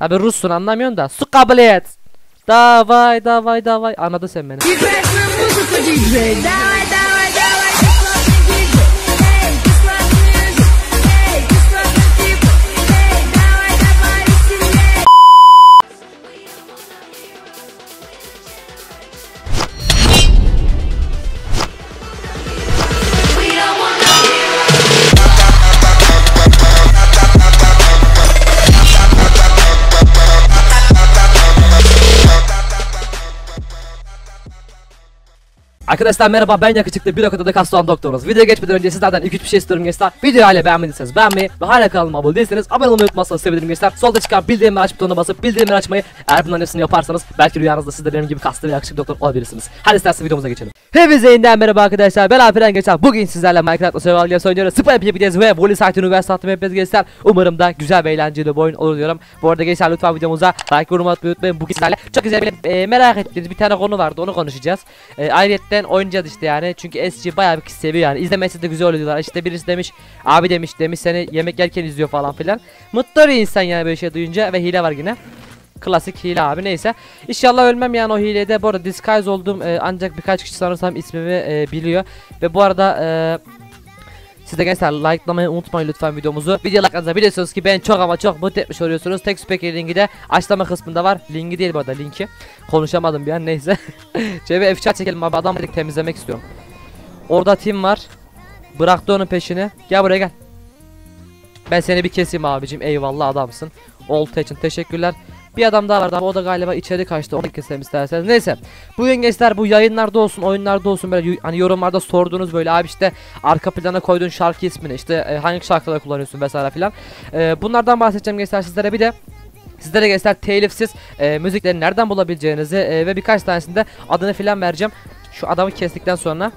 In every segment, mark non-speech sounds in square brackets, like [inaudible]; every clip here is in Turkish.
Tabi Russun anlamıyorsun da. Su kabul et. Davay davay davay. Anladın sen beni. Arkadaşlar merhaba ben yakışıklı bir okudada Kastan Doktoruz. Videoya geçmeden önce sizlerden 2-3 bir şey istiyorum gençler. Videoyu hala beğenmediyseniz beğenmeyi ve hala kanalıma abone değilseniz abone olmayı unutmazsanız sevinirim gençler. Solda çıkan bildirimleri aç butonuna basıp bildirimleri açmayı eğer bunların hepsini yaparsanız belki rüyanızda siz de benim gibi kaslı ve yakışıklı doktor olabilirsiniz. Hadi isterseniz videomuza geçelim. Hepinize yeniden merhaba arkadaşlar ben Alperen Geçer. Bugün sizlerle Minecraft'la Survival Games oynuyoruz. Spy yapacağız ve Volley Site Üniversite hattımı yapacağız gençler. Umarım da güzel ve eğlenceli bir oyun olur diyorum. Bu arada gençler lütfen videomuza like yorum atmayı unutmayın. Bugün sizlerle çok güzel bir e, merak ettiğiniz bir tane konu vardı onu konuşacağız. E, ayrıyetten oynayacağız işte yani. Çünkü SG bayağı bir kişi seviyor yani. İzlemesi de güzel oluyor diyorlar. İşte birisi demiş abi demiş demiş seni yemek yerken izliyor falan filan. Mutlu oluyor insan yani böyle şey duyunca ve hile var yine. Klasik hile abi neyse. İnşallah ölmem yani o hilede. Bu arada disguise oldum e, ancak birkaç kişi sanırsam ismimi e, biliyor. Ve bu arada e, siz de gençler likelamayı unutmayın lütfen videomuzu. Video like'larınızda biliyorsunuz ki ben çok ama çok mutlu etmiş oluyorsunuz. Tek speaker linki de açıklama kısmında var. Linki değil bu arada linki. Konuşamadım bir an neyse. [laughs] Şöyle bir F4 çekelim abi adam dedik temizlemek istiyorum. Orada tim var. Bıraktı onun peşini. Gel buraya gel. Ben seni bir keseyim abicim. Eyvallah adamsın. Olta için teşekkürler. Bir adam daha vardı ama o da galiba içeri kaçtı. Onu keselim isterseniz. Neyse. Bugün gençler bu yayınlarda olsun, oyunlarda olsun böyle hani yorumlarda sorduğunuz böyle abi işte arka plana koyduğun şarkı ismini işte e, hangi şarkıları kullanıyorsun vesaire filan. E, bunlardan bahsedeceğim gençler sizlere bir de Sizlere gençler telifsiz e, müzikleri nereden bulabileceğinizi e, ve birkaç tanesinde adını filan vereceğim. Şu adamı kestikten sonra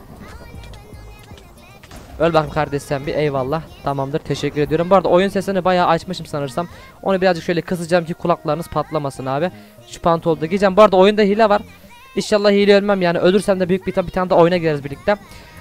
Öl bakayım kardeş sen bir eyvallah. Tamamdır teşekkür ediyorum. Bu arada oyun sesini bayağı açmışım sanırsam. Onu birazcık şöyle kısacağım ki kulaklarınız patlamasın abi. Şu pantolda giyeceğim. Bu arada oyunda hile var. İnşallah hile ölmem yani. Ölürsem de büyük bir, bir tane de oyuna gireriz birlikte.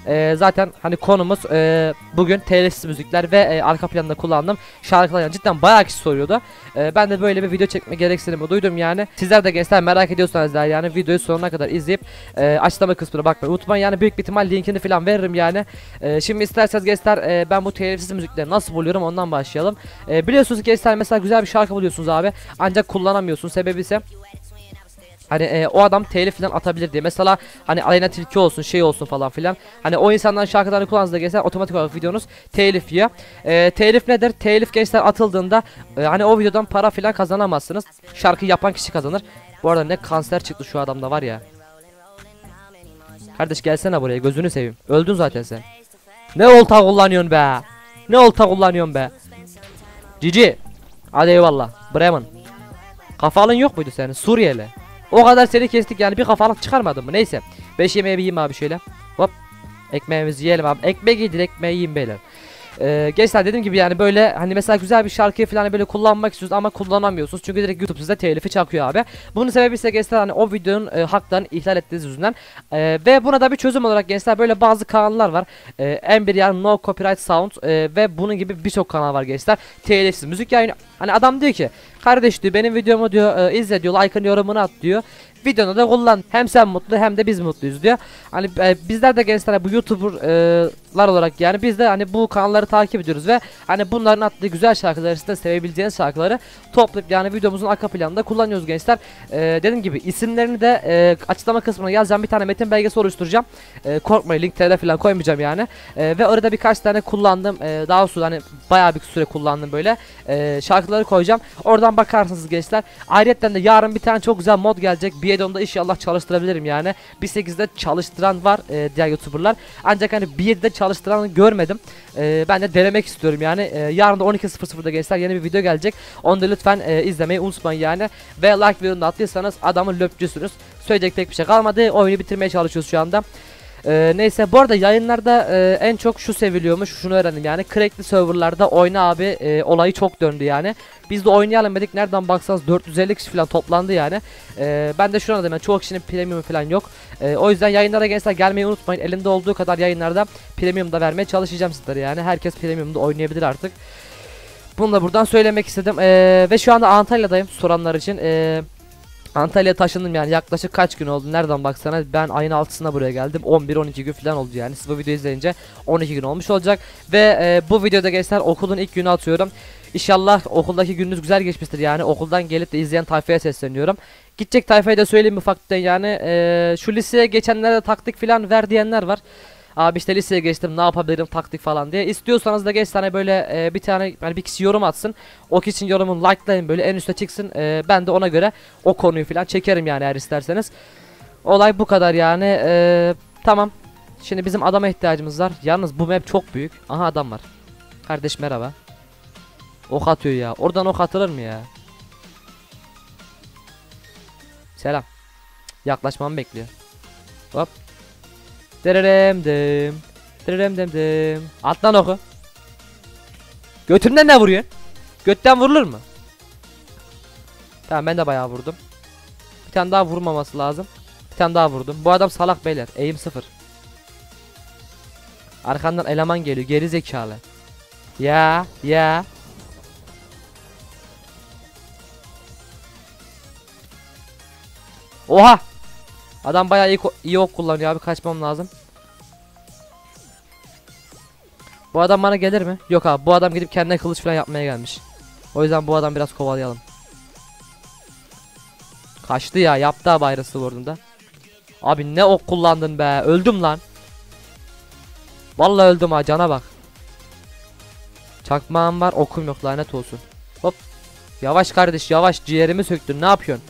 Ee, zaten hani konumuz e, bugün telifsiz müzikler ve e, arka planda kullandığım şarkılar yani cidden bayağı kişi soruyordu. Ee, ben de böyle bir video çekme gereksinimi duydum yani. Sizler de gençler merak ediyorsanız da yani videoyu sonuna kadar izleyip e, açıklama kısmına bakmayı unutmayın. Yani büyük bir ihtimal linkini falan veririm yani. E, şimdi isterseniz gençler e, ben bu telifsiz müzikleri nasıl buluyorum ondan başlayalım. E, biliyorsunuz gençler mesela güzel bir şarkı buluyorsunuz abi. Ancak kullanamıyorsun. Sebebi ise Hani e, o adam telif falan atabilir diye. Mesela hani Aleyna Tilki olsun şey olsun falan filan. Hani o insanların şarkılarını kullandığınızda gençler otomatik olarak videonuz telif yiyor. E, telif nedir? Telif gençler atıldığında e, hani o videodan para filan kazanamazsınız. Şarkı yapan kişi kazanır. Bu arada ne kanser çıktı şu adamda var ya. Kardeş gelsene buraya gözünü seveyim. Öldün zaten sen. Ne olta kullanıyorsun be? Ne olta kullanıyorsun be? Cici. Hadi eyvallah. Bremen. Kafalın yok muydu senin? Suriyeli. O kadar seni kestik yani bir kafalık çıkarmadın mı? Neyse. Beş yemeği bir yiyeyim abi şöyle. Hop. Ekmeğimizi yiyelim abi. Ekmeği yedir ekmeği yiyin beyler. Ee, gençler dediğim gibi yani böyle hani mesela güzel bir şarkıyı falan böyle kullanmak istiyorsunuz ama kullanamıyorsunuz çünkü direkt YouTube size telifi çakıyor abi. Bunun sebebi ise gençler hani o videonun e, haklarını ihlal ettiğiniz yüzünden Ee, ve buna da bir çözüm olarak gençler böyle bazı kanallar var. Ee, en bir yani no copyright sound e, ve bunun gibi birçok kanal var gençler. Telifsiz müzik yayını hani adam diyor ki kardeş diyor benim videomu diyor e, izle diyor like'ını yorumunu at diyor. Videonu da kullan. Hem sen mutlu hem de biz mutluyuz diyor. Hani e, bizler de gençler bu YouTuber'lar olarak yani biz de hani bu kanalları takip ediyoruz ve hani bunların attığı güzel şarkıları siz de sevebileceğiniz şarkıları toplayıp yani videomuzun arka planında kullanıyoruz gençler. E, dediğim gibi isimlerini de e, açıklama kısmına yazacağım bir tane metin belgesi oluşturacağım. E, korkmayın linkleri falan koymayacağım yani. E, ve orada birkaç tane kullandım. E, daha sonra hani bayağı bir süre kullandım böyle. E, şarkıları koyacağım. Oradan bakarsınız gençler. Ayrıca de yarın bir tane çok güzel mod gelecek. Bir Biyedon'da inşallah çalıştırabilirim yani. 1.8'de çalıştıran var e, diğer YouTuber'lar. Ancak hani 1.7'de çalıştıranı görmedim. E, ben de denemek istiyorum yani. E, yarın da 12.00'da gençler yeni bir video gelecek. Onu da lütfen e, izlemeyi unutmayın yani. Ve like videonu attıysanız adamın löpçüsünüz. Söyleyecek pek bir şey kalmadı. Oyunu bitirmeye çalışıyoruz şu anda. Ee, neyse bu arada yayınlarda e, en çok şu seviliyormuş şunu öğrendim. Yani crackli serverlarda oyna abi e, olayı çok döndü yani. Biz de oynayalım dedik nereden baksanız 450 kişi falan toplandı yani. Ee, ben de şunu anladım yani çoğu kişinin premium falan yok. Ee, o yüzden yayınlara gençler gelmeyi unutmayın. Elimde olduğu kadar yayınlarda premium da vermeye çalışacağım sizlere yani. Herkes premiumda oynayabilir artık. Bunu da buradan söylemek istedim. Ee, ve şu anda Antalya'dayım soranlar için. Ee, Antalya'ya taşındım yani. Yaklaşık kaç gün oldu? Nereden baksana? Ben ayın 6'sına buraya geldim. 11-12 gün falan oldu yani. Siz bu videoyu izleyince 12 gün olmuş olacak. Ve e, bu videoda gençler okulun ilk günü atıyorum. İnşallah okuldaki gününüz güzel geçmiştir yani. Okuldan gelip de izleyen tayfaya sesleniyorum. Gidecek tayfayı da söyleyeyim ufaktan yani. E, şu liseye geçenlere taktik falan ver diyenler var Abi işte liseye geçtim ne yapabilirim taktik falan diye. İstiyorsanız da geç tane böyle e, bir tane yani bir kişi yorum atsın. O kişinin yorumunu likelayın böyle en üste çıksın. E, ben de ona göre o konuyu falan çekerim yani eğer isterseniz. Olay bu kadar yani. E, tamam. Şimdi bizim adama ihtiyacımız var. Yalnız bu map çok büyük. Aha adam var. Kardeş merhaba. Ok atıyor ya. Oradan ok atılır mı ya? Selam. Yaklaşmamı bekliyor. Hop. Dererem dem. Dererem dem dem. Alttan oku. Götümden ne vuruyor? Götten vurulur mu? Tamam ben de bayağı vurdum. Bir tane daha vurmaması lazım. Bir tane daha vurdum. Bu adam salak beyler. Eğim sıfır. Arkandan eleman geliyor. Geri zekalı. Ya ya. Oha. Adam bayağı iyi, iyi ok kullanıyor abi kaçmam lazım. Bu adam bana gelir mi? Yok abi bu adam gidip kendine kılıç falan yapmaya gelmiş. O yüzden bu adam biraz kovalayalım. Kaçtı ya yaptı abi ayrısı vurduğunda. Abi ne ok kullandın be öldüm lan. Vallahi öldüm ha cana bak. Çakmağım var okum yok lanet olsun. Hop. Yavaş kardeş yavaş ciğerimi söktün ne yapıyorsun?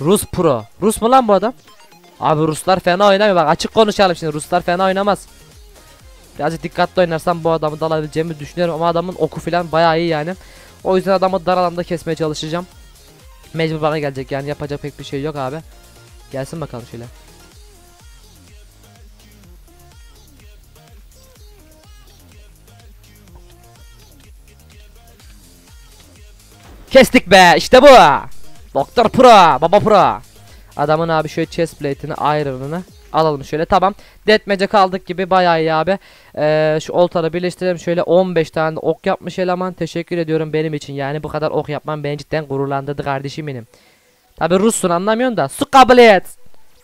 Rus pro. Rus mu lan bu adam? Abi Ruslar fena oynamıyor bak açık konuşalım şimdi Ruslar fena oynamaz. Birazcık dikkatli oynarsam bu adamı dalabileceğimi düşünüyorum ama adamın oku falan bayağı iyi yani. O yüzden adamı dar alanda kesmeye çalışacağım. Mecbur bana gelecek yani yapacak pek bir şey yok abi. Gelsin bakalım şöyle. Kestik be işte bu. Doktor Pro, Baba Pro. Adamın abi şöyle chest plate'ini, iron'ını alalım şöyle tamam. Deathmatch'e kaldık gibi bayağı iyi abi. Ee, şu oltaları birleştirelim şöyle 15 tane ok yapmış eleman. Teşekkür ediyorum benim için yani bu kadar ok yapman beni cidden gururlandırdı kardeşim benim. Tabi Russun anlamıyorsun da su kabul et.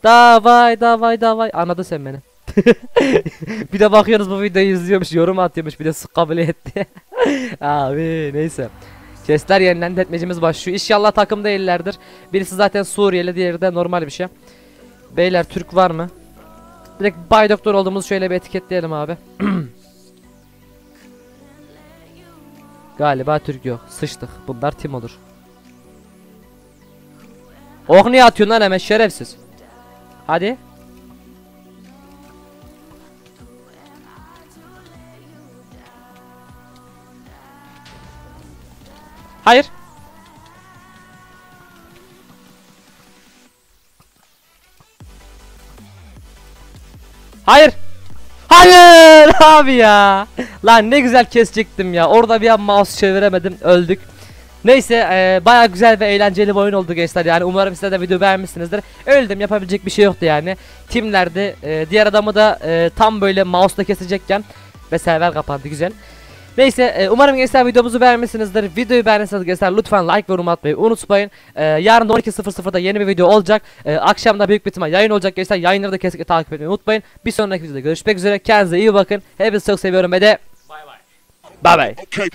Davay davay davay anladın sen beni. [laughs] bir de bakıyorsunuz bu videoyu izliyormuş yorum atıyormuş bir de su kabul etti. [laughs] abi neyse. Chestler yenilendi etmecimiz başlıyor. İnşallah takım değillerdir. Birisi zaten Suriyeli diğeri de normal bir şey. Beyler Türk var mı? Direkt Bay Doktor olduğumuzu şöyle bir etiketleyelim abi. [clears throat] Galiba Türk yok. Sıçtık. Bunlar tim olur. Ok niye atıyorsun lan hemen şerefsiz. Hadi. Hayır. Hayır. Hayır [laughs] abi ya. Lan ne güzel kesecektim ya. Orada bir an mouse çeviremedim. Öldük. Neyse e, baya güzel ve eğlenceli bir oyun oldu gençler yani umarım size de video beğenmişsinizdir Öldüm yapabilecek bir şey yoktu yani Timlerdi e, diğer adamı da e, tam böyle mouse'la kesecekken Ve server kapandı güzel Neyse e, umarım gençler videomuzu beğenmişsinizdir. Videoyu beğendiyseniz gençler lütfen like ve yorum atmayı unutmayın. E, Yarın da 12.00'da yeni bir video olacak. E, Akşamda büyük bir ihtimal yayın olacak gençler. Yayınları da kesinlikle takip etmeyi unutmayın. Bir sonraki videoda görüşmek üzere. Kendinize iyi bakın. Hepinizi çok seviyorum. Ve de Bay bay Okay.